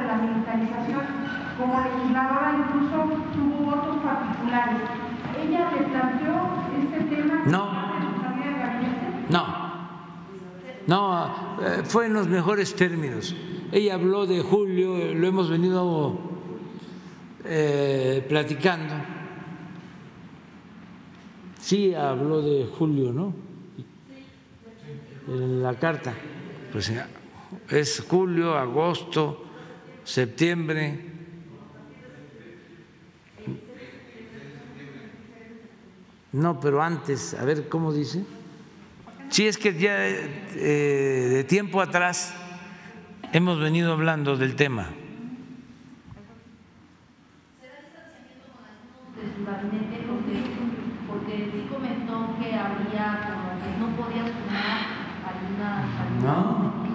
de la militarización. Como legisladora incluso tuvo votos particulares. ¿Ella le planteó este tema? No. No, no, eh, fue en los mejores términos. Ella habló de Julio, lo hemos venido eh, platicando. Sí, habló de Julio, ¿no? En la carta. Pues es julio, agosto, septiembre. No, pero antes, a ver cómo dice. Sí, es que ya eh, de tiempo atrás hemos venido hablando del tema. No.